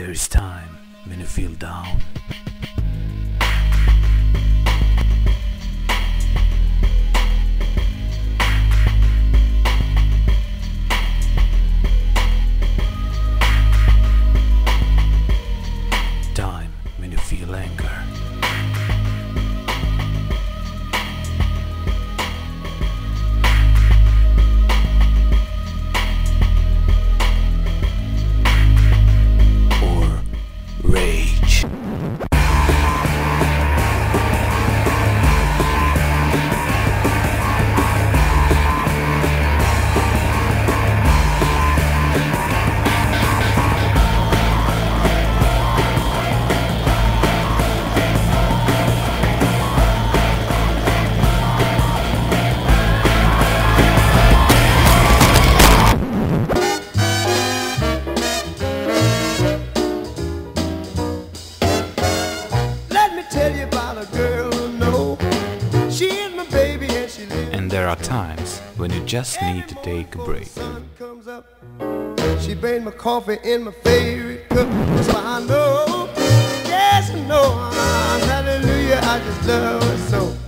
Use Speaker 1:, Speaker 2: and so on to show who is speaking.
Speaker 1: There is time when you feel down. Time when you feel anger. There are times when you just need to take a break.
Speaker 2: She my coffee in my favorite cup. That's why I know, yes I know, ah, hallelujah, I just love